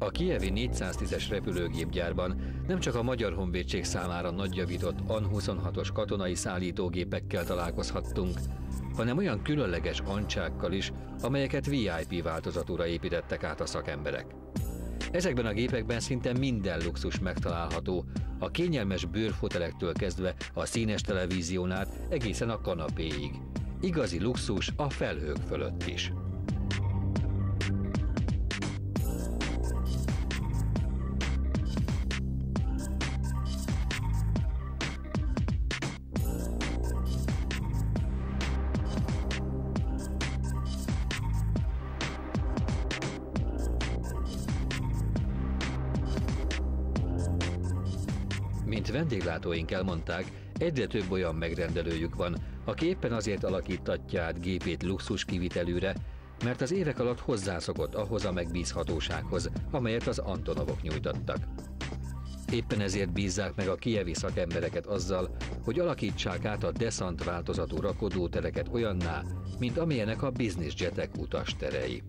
A kievi 410-es repülőgépgyárban nem csak a Magyar Honvédség számára nagyjavított AN-26-os katonai szállítógépekkel találkozhattunk, hanem olyan különleges ancsákkal is, amelyeket VIP változatúra építettek át a szakemberek. Ezekben a gépekben szinte minden luxus megtalálható, a kényelmes bőrfotelektől kezdve a színes televízión át egészen a kanapéig. Igazi luxus a felhők fölött is. Mint vendéglátóink elmondták, egyre több olyan megrendelőjük van, aki éppen azért alakítatja át gépét luxus kivitelűre, mert az évek alatt hozzászokott ahhoz a megbízhatósághoz, amelyet az Antonovok nyújtottak. Éppen ezért bízzák meg a kievi szakembereket azzal, hogy alakítsák át a Desant változatú rakodótereket olyanná, mint amilyenek a business jetek utasterei.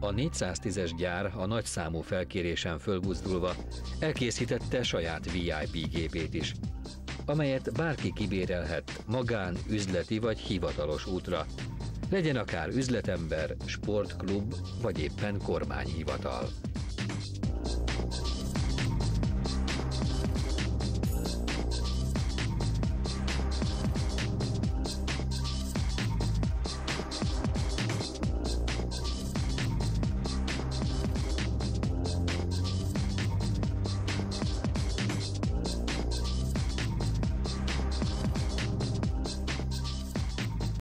A 410-es gyár a nagyszámú felkérésen fölbuzdulva elkészítette saját VIP gépét is, amelyet bárki kibérelhet magán, üzleti vagy hivatalos útra, legyen akár üzletember, sportklub vagy éppen kormányhivatal.